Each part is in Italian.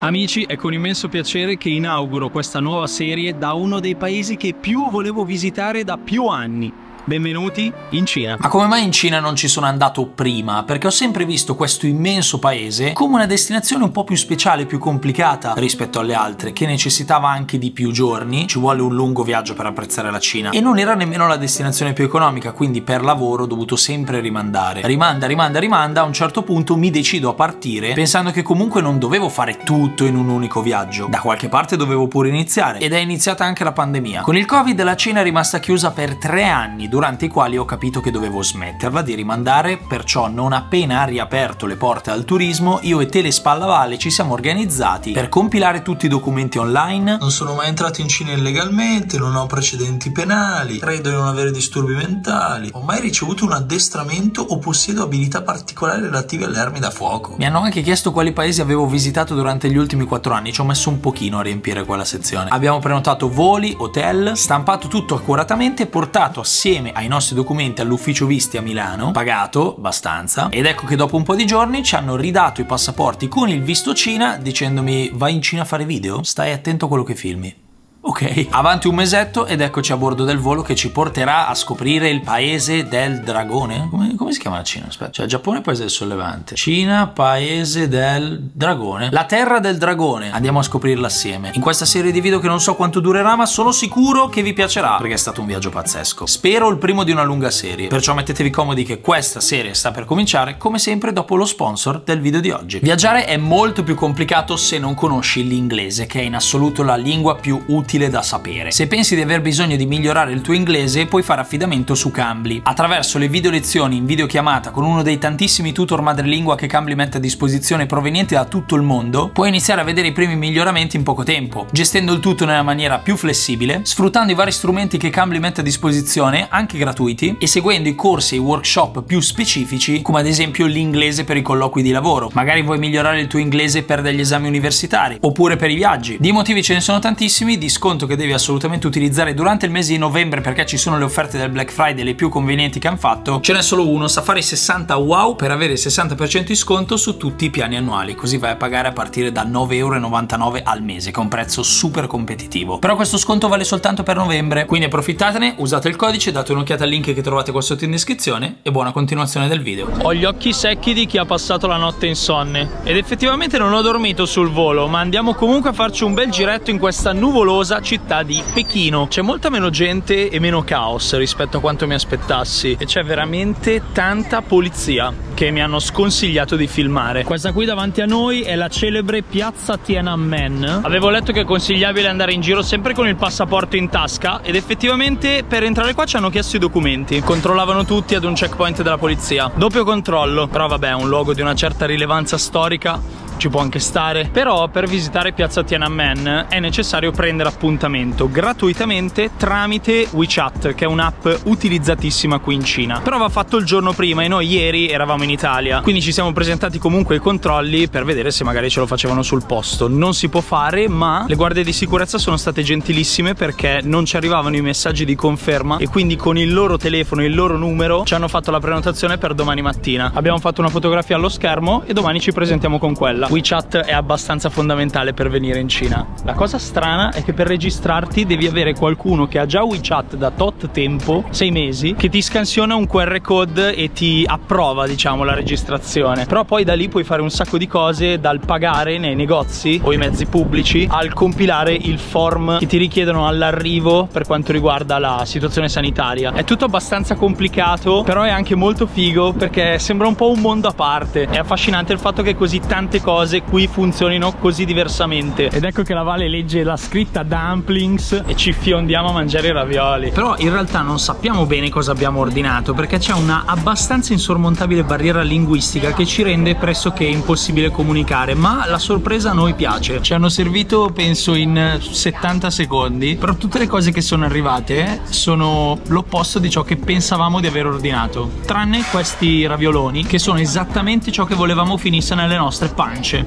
Amici, è con immenso piacere che inauguro questa nuova serie da uno dei paesi che più volevo visitare da più anni, Benvenuti in Cina. Ma come mai in Cina non ci sono andato prima? Perché ho sempre visto questo immenso paese come una destinazione un po' più speciale, più complicata rispetto alle altre, che necessitava anche di più giorni, ci vuole un lungo viaggio per apprezzare la Cina e non era nemmeno la destinazione più economica, quindi per lavoro ho dovuto sempre rimandare. Rimanda, rimanda, rimanda, a un certo punto mi decido a partire pensando che comunque non dovevo fare tutto in un unico viaggio. Da qualche parte dovevo pure iniziare ed è iniziata anche la pandemia. Con il Covid la Cina è rimasta chiusa per tre anni durante i quali ho capito che dovevo smetterla di rimandare, perciò non appena ha riaperto le porte al turismo, io e Tele Spallavalle ci siamo organizzati per compilare tutti i documenti online. Non sono mai entrato in Cina illegalmente, non ho precedenti penali, credo di non avere disturbi mentali, ho mai ricevuto un addestramento o possiedo abilità particolari relative alle armi da fuoco. Mi hanno anche chiesto quali paesi avevo visitato durante gli ultimi quattro anni, ci ho messo un pochino a riempire quella sezione. Abbiamo prenotato voli, hotel, stampato tutto accuratamente e portato assieme ai nostri documenti all'ufficio visti a Milano, pagato abbastanza, ed ecco che dopo un po' di giorni ci hanno ridato i passaporti con il visto Cina dicendomi vai in Cina a fare video? Stai attento a quello che filmi. Ok, avanti un mesetto ed eccoci a bordo del volo che ci porterà a scoprire il paese del dragone. Come, come si chiama la Cina? Aspetta, cioè Giappone paese del sollevante. Cina, paese del dragone. La terra del dragone. Andiamo a scoprirla assieme. In questa serie di video che non so quanto durerà, ma sono sicuro che vi piacerà perché è stato un viaggio pazzesco. Spero il primo di una lunga serie. Perciò mettetevi comodi che questa serie sta per cominciare, come sempre dopo lo sponsor del video di oggi. Viaggiare è molto più complicato se non conosci l'inglese, che è in assoluto la lingua più utile utile da sapere. Se pensi di aver bisogno di migliorare il tuo inglese, puoi fare affidamento su Cambly. Attraverso le video lezioni in videochiamata con uno dei tantissimi tutor madrelingua che Cambly mette a disposizione provenienti da tutto il mondo, puoi iniziare a vedere i primi miglioramenti in poco tempo, gestendo il tutto nella maniera più flessibile, sfruttando i vari strumenti che Cambly mette a disposizione, anche gratuiti, e seguendo i corsi e i workshop più specifici, come ad esempio l'inglese per i colloqui di lavoro. Magari vuoi migliorare il tuo inglese per degli esami universitari, oppure per i viaggi. Di motivi ce ne sono tantissimi, di sconto che devi assolutamente utilizzare durante il mese di novembre perché ci sono le offerte del Black Friday le più convenienti che hanno fatto, ce n'è solo uno, Safari 60 Wow per avere il 60% di sconto su tutti i piani annuali, così vai a pagare a partire da 9,99€ al mese, che è un prezzo super competitivo. Però questo sconto vale soltanto per novembre, quindi approfittatene, usate il codice, date un'occhiata al link che trovate qua sotto in descrizione e buona continuazione del video. Ho gli occhi secchi di chi ha passato la notte insonne ed effettivamente non ho dormito sul volo, ma andiamo comunque a farci un bel giretto in questa nuvolosa famosa città di Pechino. C'è molta meno gente e meno caos rispetto a quanto mi aspettassi e c'è veramente tanta polizia che mi hanno sconsigliato di filmare. Questa qui davanti a noi è la celebre piazza Tiananmen. Avevo letto che è consigliabile andare in giro sempre con il passaporto in tasca ed effettivamente per entrare qua ci hanno chiesto i documenti. Controllavano tutti ad un checkpoint della polizia. Doppio controllo, però vabbè è un luogo di una certa rilevanza storica ci può anche stare però per visitare piazza Tiananmen è necessario prendere appuntamento gratuitamente tramite WeChat che è un'app utilizzatissima qui in Cina però va fatto il giorno prima e noi ieri eravamo in Italia. Quindi ci siamo presentati comunque ai controlli per vedere se magari ce lo facevano sul posto. Non si può fare ma le guardie di sicurezza sono state gentilissime perché non ci arrivavano i messaggi di conferma e quindi con il loro telefono e il loro numero ci hanno fatto la prenotazione per domani mattina. Abbiamo fatto una fotografia allo schermo e domani ci presentiamo con quella. WeChat è abbastanza fondamentale per venire in Cina. La cosa strana è che per registrarti devi avere qualcuno che ha già WeChat da tot tempo, sei mesi, che ti scansiona un QR code e ti approva, diciamo, la registrazione. Però poi da lì puoi fare un sacco di cose dal pagare nei negozi o i mezzi pubblici al compilare il form che ti richiedono all'arrivo per quanto riguarda la situazione sanitaria. È tutto abbastanza complicato, però è anche molto figo perché sembra un po' un mondo a parte. È affascinante il fatto che così tante cose cose qui funzionino così diversamente ed ecco che la Vale legge la scritta dumplings e ci fiondiamo a mangiare i ravioli però in realtà non sappiamo bene cosa abbiamo ordinato perché c'è una abbastanza insormontabile barriera linguistica che ci rende pressoché impossibile comunicare ma la sorpresa a noi piace. Ci hanno servito penso in 70 secondi però tutte le cose che sono arrivate sono l'opposto di ciò che pensavamo di aver ordinato tranne questi ravioloni che sono esattamente ciò che volevamo finisse nelle nostre pance.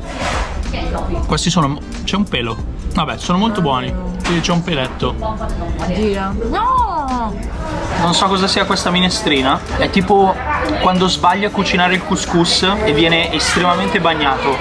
Questi sono c'è un pelo vabbè sono molto buoni. C'è un peletto gira. No! Non so cosa sia questa minestrina. È tipo quando sbagli a cucinare il couscous e viene estremamente bagnato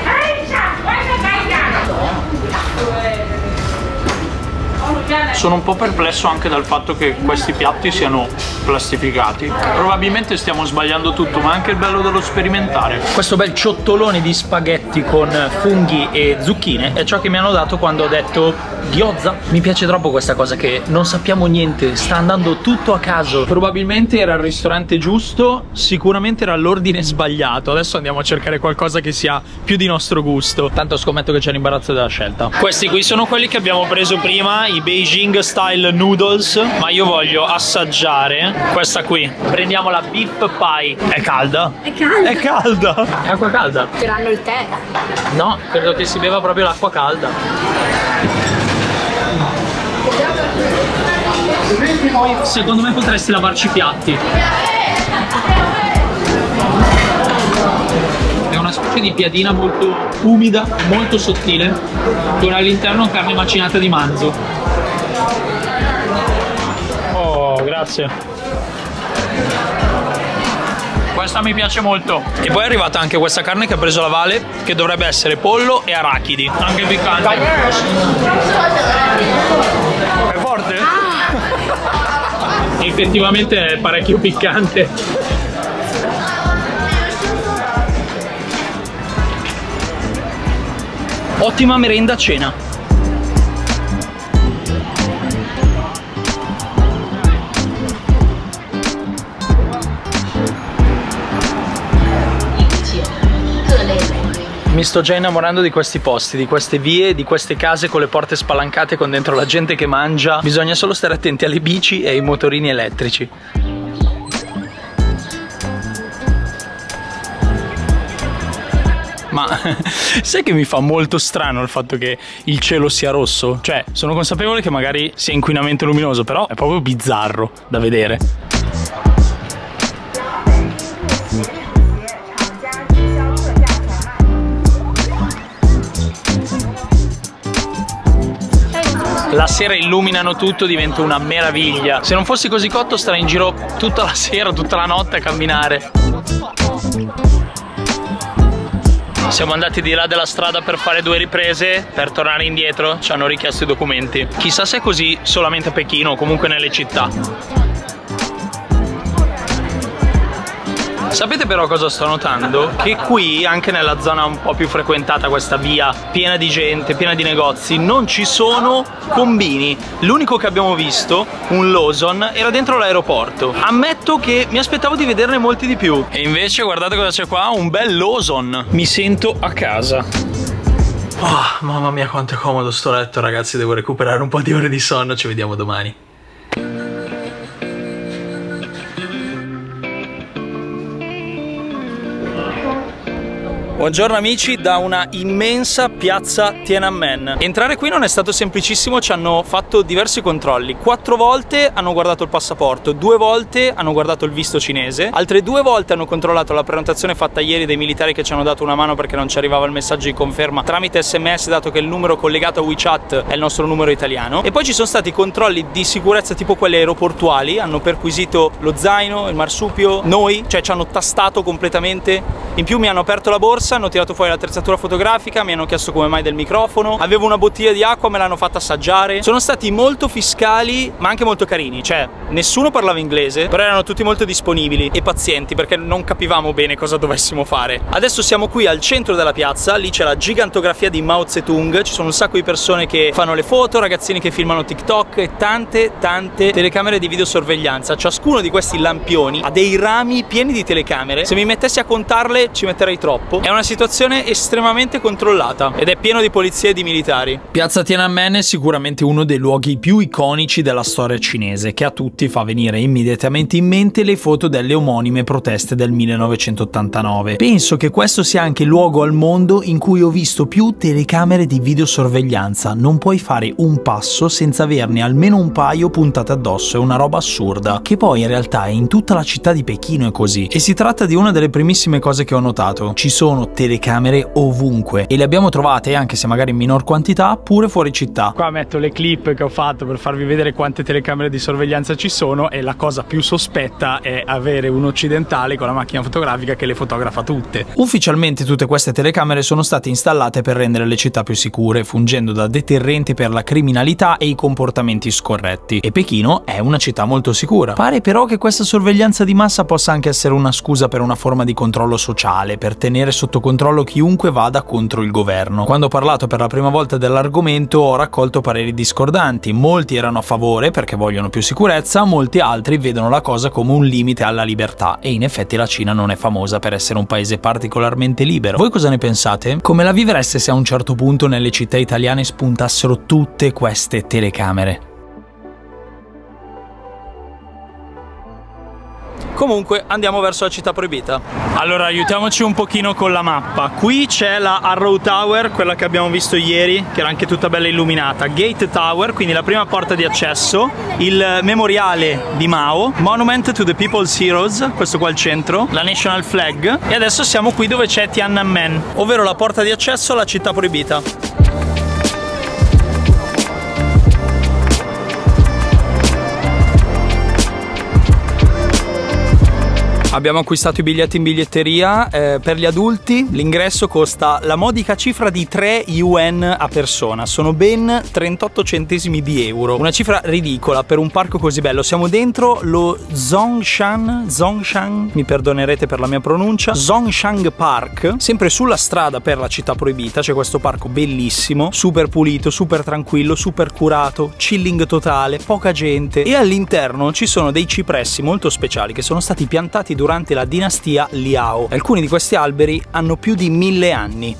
Sono un po' perplesso anche dal fatto che questi piatti siano plastificati. Probabilmente stiamo sbagliando tutto, ma è anche il bello dello sperimentare. Questo bel ciottolone di spaghetti con funghi e zucchine è ciò che mi hanno dato quando ho detto ghiozza. Mi piace troppo questa cosa che non sappiamo niente, sta andando tutto a caso. Probabilmente era il ristorante giusto, sicuramente era l'ordine sbagliato. Adesso andiamo a cercare qualcosa che sia più di nostro gusto. Tanto scommetto che c'è l'imbarazzo della scelta. Questi qui sono quelli che abbiamo preso prima, i Beijing style noodles, ma io voglio assaggiare questa qui. Prendiamo la beef pie. È calda? È caldo. È calda. È acqua calda. Tiranno il tè. No, credo che si beva proprio l'acqua calda. Secondo me potresti lavarci i piatti. È una specie di piadina molto umida, molto sottile, con all'interno carne macinata di manzo. Grazie. Questa mi piace molto. E poi è arrivata anche questa carne che ha preso la Vale, che dovrebbe essere pollo e arachidi. Anche piccante. È forte? Effettivamente è parecchio piccante. Ottima merenda a cena. Mi sto già innamorando di questi posti, di queste vie, di queste case con le porte spalancate con dentro la gente che mangia. Bisogna solo stare attenti alle bici e ai motorini elettrici. Ma sai che mi fa molto strano il fatto che il cielo sia rosso? Cioè, sono consapevole che magari sia inquinamento luminoso, però è proprio bizzarro da vedere. La sera illuminano tutto, diventa una meraviglia. Se non fossi così cotto starei in giro tutta la sera, tutta la notte a camminare. Siamo andati di là della strada per fare due riprese, per tornare indietro ci hanno richiesto i documenti. Chissà se è così solamente a Pechino o comunque nelle città. Sapete però cosa sto notando? Che qui, anche nella zona un po' più frequentata, questa via piena di gente, piena di negozi, non ci sono combini. L'unico che abbiamo visto, un Lawson, era dentro l'aeroporto. Ammetto che mi aspettavo di vederne molti di più. E invece guardate cosa c'è qua, un bel Lawson. Mi sento a casa. Oh, mamma mia quanto è comodo sto letto ragazzi, devo recuperare un po' di ore di sonno, ci vediamo domani. Buongiorno amici da una immensa piazza Tiananmen. Entrare qui non è stato semplicissimo, ci hanno fatto diversi controlli. Quattro volte hanno guardato il passaporto, due volte hanno guardato il visto cinese, altre due volte hanno controllato la prenotazione fatta ieri dai militari che ci hanno dato una mano perché non ci arrivava il messaggio di conferma tramite sms dato che il numero collegato a WeChat è il nostro numero italiano. E poi ci sono stati controlli di sicurezza tipo quelli aeroportuali, hanno perquisito lo zaino, il marsupio, noi, cioè ci hanno tastato completamente. In più mi hanno aperto la borsa hanno tirato fuori l'attrezzatura fotografica, mi hanno chiesto come mai del microfono, avevo una bottiglia di acqua, me l'hanno fatta assaggiare. Sono stati molto fiscali, ma anche molto carini, cioè nessuno parlava inglese, però erano tutti molto disponibili e pazienti perché non capivamo bene cosa dovessimo fare. Adesso siamo qui al centro della piazza, lì c'è la gigantografia di Mao Zedong, ci sono un sacco di persone che fanno le foto, ragazzini che filmano TikTok e tante tante telecamere di videosorveglianza. Ciascuno di questi lampioni ha dei rami pieni di telecamere. Se mi mettessi a contarle ci metterei troppo. È una situazione estremamente controllata ed è pieno di polizie e di militari. Piazza Tiananmen è sicuramente uno dei luoghi più iconici della storia cinese, che a tutti fa venire immediatamente in mente le foto delle omonime proteste del 1989. Penso che questo sia anche il luogo al mondo in cui ho visto più telecamere di videosorveglianza. Non puoi fare un passo senza averne almeno un paio puntate addosso, è una roba assurda, che poi in realtà è in tutta la città di Pechino è così. E si tratta di una delle primissime cose che ho notato. Ci sono telecamere ovunque e le abbiamo trovate, anche se magari in minor quantità, pure fuori città. Qua metto le clip che ho fatto per farvi vedere quante telecamere di sorveglianza ci sono e la cosa più sospetta è avere un occidentale con la macchina fotografica che le fotografa tutte. Ufficialmente tutte queste telecamere sono state installate per rendere le città più sicure, fungendo da deterrenti per la criminalità e i comportamenti scorretti. E Pechino è una città molto sicura. Pare però che questa sorveglianza di massa possa anche essere una scusa per una forma di controllo sociale, per tenere sotto controllo chiunque vada contro il governo. Quando ho parlato per la prima volta dell'argomento ho raccolto pareri discordanti. Molti erano a favore perché vogliono più sicurezza, molti altri vedono la cosa come un limite alla libertà e in effetti la Cina non è famosa per essere un paese particolarmente libero. Voi cosa ne pensate? Come la vivreste se a un certo punto nelle città italiane spuntassero tutte queste telecamere? Comunque andiamo verso la città proibita. Allora aiutiamoci un pochino con la mappa. Qui c'è la Arrow Tower, quella che abbiamo visto ieri, che era anche tutta bella illuminata. Gate Tower, quindi la prima porta di accesso. Il memoriale di Mao. Monument to the People's Heroes, questo qua al centro. La National Flag. E adesso siamo qui dove c'è Tiananmen, ovvero la porta di accesso alla città proibita. Abbiamo acquistato i biglietti in biglietteria eh, per gli adulti. L'ingresso costa la modica cifra di 3 yuan a persona. Sono ben 38 centesimi di euro. Una cifra ridicola per un parco così bello. Siamo dentro lo Zongshan, Zongshan, mi perdonerete per la mia pronuncia, Zhongshan Park, sempre sulla strada per la città proibita. C'è questo parco bellissimo, super pulito, super tranquillo, super curato, chilling totale, poca gente e all'interno ci sono dei cipressi molto speciali che sono stati piantati durante la dinastia Liao. Alcuni di questi alberi hanno più di mille anni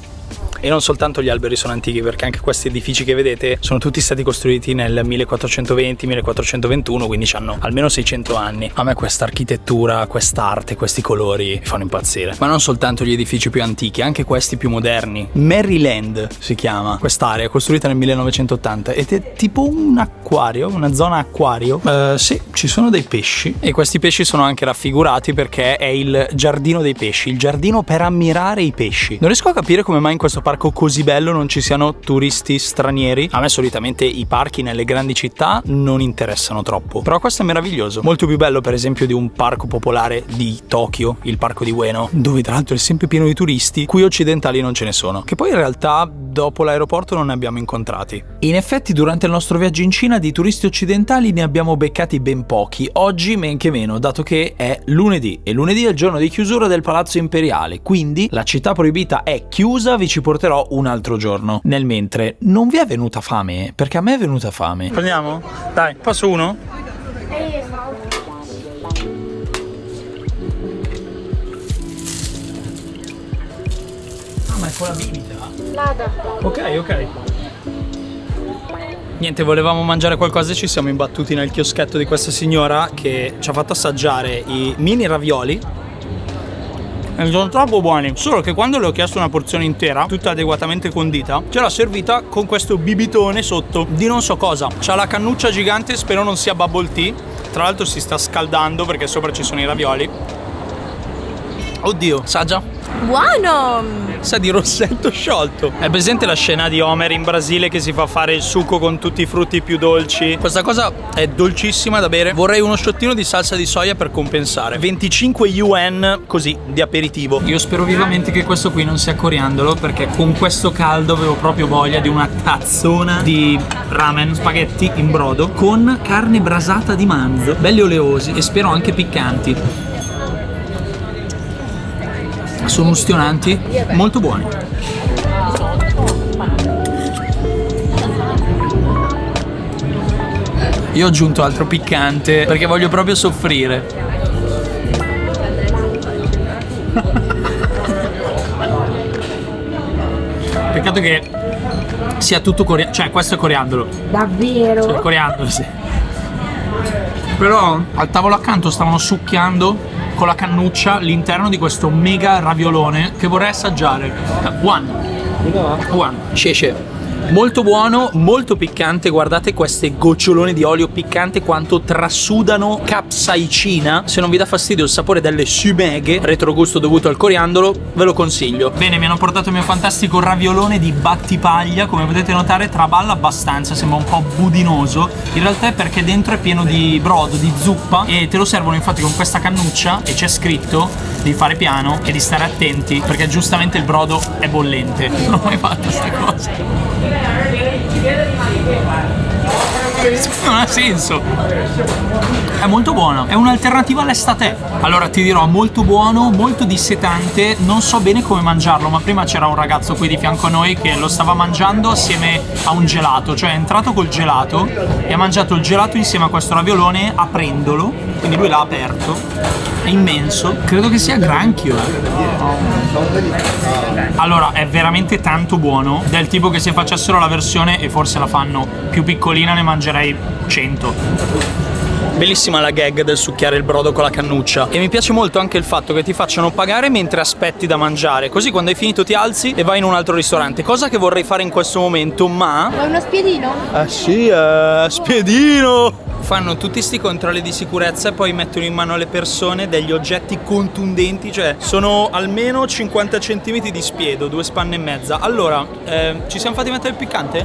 e non soltanto gli alberi sono antichi perché anche questi edifici che vedete sono tutti stati costruiti nel 1420-1421 quindi hanno almeno 600 anni. A me questa architettura quest'arte questi colori mi fanno impazzire. Ma non soltanto gli edifici più antichi anche questi più moderni. Maryland si chiama quest'area costruita nel 1980 ed è tipo un acquario una zona acquario. Uh, sì ci sono dei pesci. E questi pesci sono anche raffigurati perché è il giardino dei pesci il giardino per ammirare i pesci. Non riesco a capire come mai in questo parco così bello non ci siano turisti stranieri. A me solitamente i parchi nelle grandi città non interessano troppo, però questo è meraviglioso. Molto più bello per esempio di un parco popolare di Tokyo, il parco di Ueno, dove tra l'altro è sempre pieno di turisti, qui occidentali non ce ne sono, che poi in realtà dopo l'aeroporto non ne abbiamo incontrati. In effetti durante il nostro viaggio in Cina di turisti occidentali ne abbiamo beccati ben pochi, oggi men che meno, dato che è lunedì e lunedì è il giorno di chiusura del Palazzo Imperiale, quindi la città proibita è chiusa, vi ci porteremo porterò un altro giorno. Nel mentre, non vi è venuta fame? Perché a me è venuta fame. Prendiamo? Dai, posso uno? Ah, ma è con la bibita? Lada. Ok, ok. Niente, volevamo mangiare qualcosa e ci siamo imbattuti nel chioschetto di questa signora che ci ha fatto assaggiare i mini ravioli sono troppo buoni solo che quando le ho chiesto una porzione intera tutta adeguatamente condita ce l'ha servita con questo bibitone sotto di non so cosa. C'ha la cannuccia gigante spero non sia bubble tea. Tra l'altro si sta scaldando perché sopra ci sono i ravioli oddio saggia Buono! Sa di rossetto sciolto. È presente la scena di Homer in Brasile che si fa fare il succo con tutti i frutti più dolci? Questa cosa è dolcissima da bere. Vorrei uno sciottino di salsa di soia per compensare. 25 yuan così di aperitivo. Io spero vivamente che questo qui non sia coriandolo perché con questo caldo avevo proprio voglia di una tazzona di ramen, spaghetti in brodo con carne brasata di manzo, belli oleosi e spero anche piccanti sono ustionanti, molto buoni. Io ho aggiunto altro piccante perché voglio proprio soffrire. Peccato che sia tutto coriandolo, cioè questo è coriandolo. Davvero? Cioè coriandolo, sì. Però al tavolo accanto stavano succhiando con la cannuccia l'interno di questo mega raviolone che vorrei assaggiare. One. One. Cece. Molto buono, molto piccante, guardate queste gocciolone di olio piccante quanto trasudano capsaicina. Se non vi dà fastidio il sapore delle sumeghe, retrogusto dovuto al coriandolo, ve lo consiglio. Bene, mi hanno portato il mio fantastico raviolone di battipaglia, come potete notare traballa abbastanza, sembra un po' budinoso. In realtà è perché dentro è pieno di brodo, di zuppa e te lo servono infatti con questa cannuccia e c'è scritto di fare piano e di stare attenti perché giustamente il brodo è bollente. Non ho mai fatto questa cosa. Non ha senso. È molto buono. È un'alternativa all'estate. Allora ti dirò, molto buono, molto dissetante. Non so bene come mangiarlo, ma prima c'era un ragazzo qui di fianco a noi che lo stava mangiando assieme a un gelato. Cioè è entrato col gelato e ha mangiato il gelato insieme a questo raviolone aprendolo. Quindi lui l'ha aperto. È immenso. Credo che sia granchio. Allora, è veramente tanto buono. Del tipo che se facessero la versione e forse la fanno più piccolina ne mangerei 100. Bellissima la gag del succhiare il brodo con la cannuccia e mi piace molto anche il fatto che ti facciano pagare mentre aspetti da mangiare, così quando hai finito ti alzi e vai in un altro ristorante, cosa che vorrei fare in questo momento, ma... Vuoi uno spiedino? Eh sì, eh, spiedino! Fanno tutti questi controlli di sicurezza e poi mettono in mano alle persone degli oggetti contundenti, cioè sono almeno 50 cm di spiedo, due spanne e mezza. Allora, eh, ci siamo fatti mettere il piccante?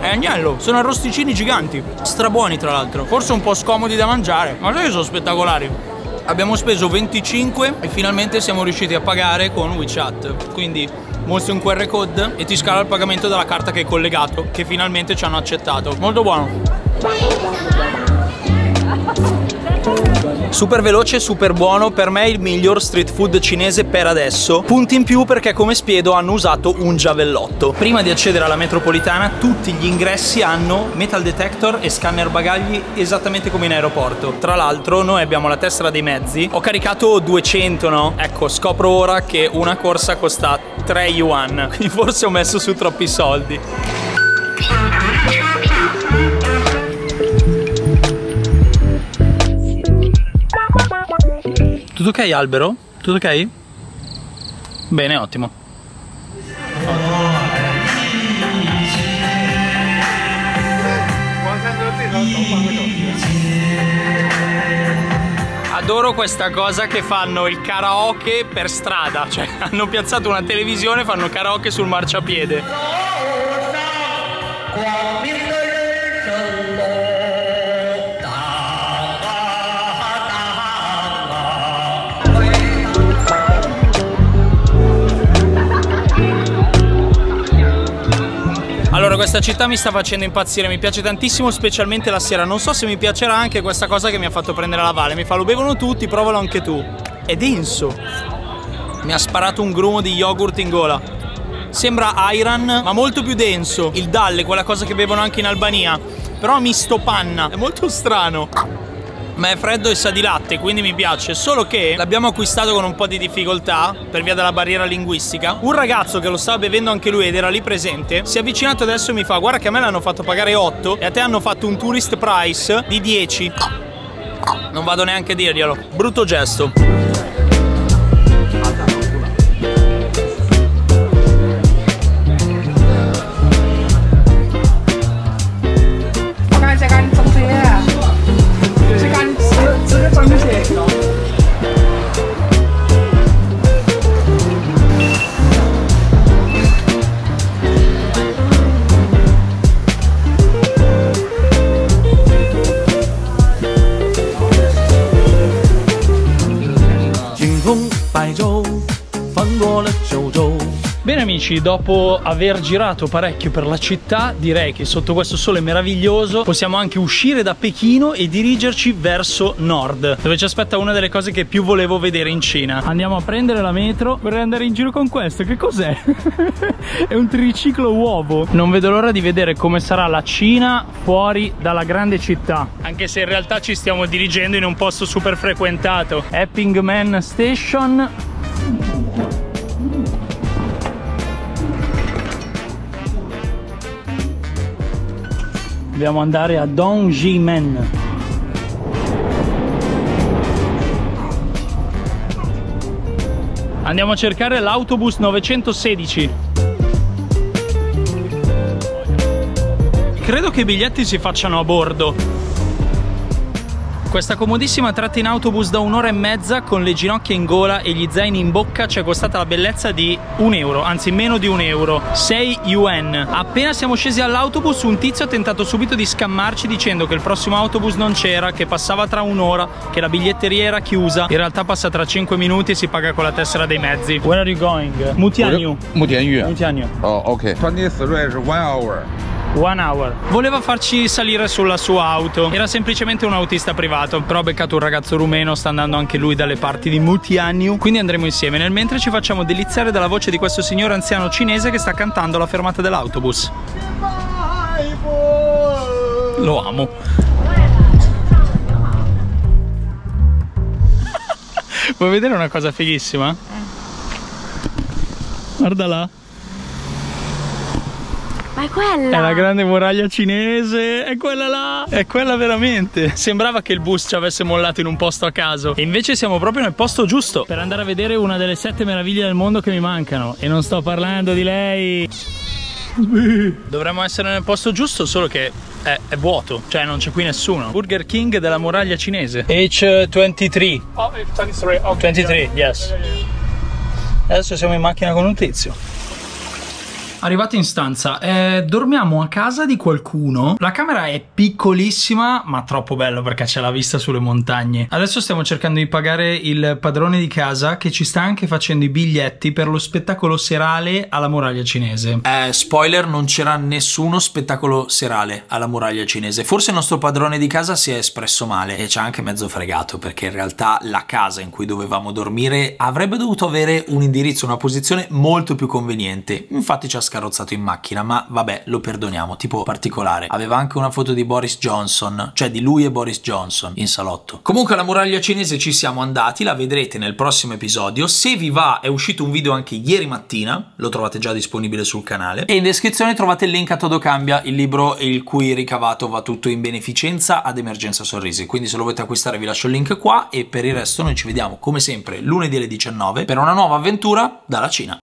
È agnello, sono arrosticini giganti, strabuoni tra l'altro, forse un po' scomodi da mangiare, ma sai che sono spettacolari. Abbiamo speso 25 e finalmente siamo riusciti a pagare con WeChat, quindi mostri un QR code e ti scala il pagamento dalla carta che è collegato, che finalmente ci hanno accettato. Molto buono. Super veloce, super buono, per me il miglior street food cinese per adesso. Punti in più perché come spiedo hanno usato un giavellotto. Prima di accedere alla metropolitana tutti gli ingressi hanno metal detector e scanner bagagli esattamente come in aeroporto. Tra l'altro noi abbiamo la tessera dei mezzi, ho caricato 200 no? Ecco, scopro ora che una corsa costa 3 yuan, quindi forse ho messo su troppi soldi. Tutto ok albero? Tutto ok? Bene, ottimo. Adoro questa cosa che fanno il karaoke per strada, cioè hanno piazzato una televisione e fanno karaoke sul marciapiede. Questa città mi sta facendo impazzire, mi piace tantissimo, specialmente la sera. Non so se mi piacerà anche questa cosa che mi ha fatto prendere la valle. Mi fa, lo bevono tutti, provalo anche tu. È denso. Mi ha sparato un grumo di yogurt in gola. Sembra Iron, ma molto più denso. Il dalle, quella cosa che bevono anche in Albania. Però misto panna. È molto strano ma è freddo e sa di latte, quindi mi piace. Solo che l'abbiamo acquistato con un po' di difficoltà per via della barriera linguistica. Un ragazzo che lo stava bevendo anche lui ed era lì presente, si è avvicinato adesso e mi fa: Guarda che a me l'hanno fatto pagare 8 e a te hanno fatto un tourist price di 10. Non vado neanche a dirglielo. Brutto gesto. Amici, dopo aver girato parecchio per la città, direi che sotto questo sole meraviglioso possiamo anche uscire da Pechino e dirigerci verso nord, dove ci aspetta una delle cose che più volevo vedere in Cina. Andiamo a prendere la metro, vorrei andare in giro con questo, che cos'è? È un triciclo uovo. Non vedo l'ora di vedere come sarà la Cina fuori dalla grande città, anche se in realtà ci stiamo dirigendo in un posto super frequentato. Epping Man Station dobbiamo andare a Dongjimen. Andiamo a cercare l'autobus 916. Credo che i biglietti si facciano a bordo. Questa comodissima tratta in autobus da un'ora e mezza con le ginocchia in gola e gli zaini in bocca ci è costata la bellezza di un euro, anzi meno di un euro, 6 yuan. Appena siamo scesi all'autobus un tizio ha tentato subito di scammarci dicendo che il prossimo autobus non c'era, che passava tra un'ora, che la biglietteria era chiusa. In realtà passa tra 5 minuti e si paga con la tessera dei mezzi. Where are you going? Mutianyu. Mutianyu. Mutianyu. Oh, ok. 23 is one hour. One hour. Voleva farci salire sulla sua auto. Era semplicemente un autista privato. Però ha beccato un ragazzo rumeno, sta andando anche lui dalle parti di Mutianyu. Quindi andremo insieme. Nel mentre ci facciamo deliziare dalla voce di questo signore anziano cinese che sta cantando alla fermata dell'autobus. Lo amo. Vuoi vedere una cosa fighissima? Guarda là. È quella! È la grande muraglia cinese, è quella là, è quella veramente. Sembrava che il bus ci avesse mollato in un posto a caso. E invece siamo proprio nel posto giusto per andare a vedere una delle sette meraviglie del mondo che mi mancano. E non sto parlando di lei. Dovremmo essere nel posto giusto, solo che è, è vuoto, cioè non c'è qui nessuno. Burger King della muraglia cinese. H23. Oh, 23. Okay. 23, yes. Adesso siamo in macchina con un tizio. Arrivati in stanza, eh, dormiamo a casa di qualcuno. La camera è piccolissima, ma troppo bello perché c'è la vista sulle montagne. Adesso stiamo cercando di pagare il padrone di casa che ci sta anche facendo i biglietti per lo spettacolo serale alla muraglia cinese. Eh, spoiler, non c'era nessuno spettacolo serale alla muraglia cinese. Forse il nostro padrone di casa si è espresso male e ci ha anche mezzo fregato perché in realtà la casa in cui dovevamo dormire avrebbe dovuto avere un indirizzo, una posizione molto più conveniente. Infatti ci ha scarrozzato in macchina, ma vabbè, lo perdoniamo, tipo particolare. Aveva anche una foto di Boris Johnson, cioè di lui e Boris Johnson in salotto. Comunque alla muraglia cinese ci siamo andati, la vedrete nel prossimo episodio. Se vi va, è uscito un video anche ieri mattina, lo trovate già disponibile sul canale. E in descrizione trovate il link a Todo Cambia, il libro il cui ricavato va tutto in beneficenza ad Emergenza Sorrisi. Quindi se lo volete acquistare vi lascio il link qua e per il resto noi ci vediamo come sempre lunedì alle 19 per una nuova avventura dalla Cina.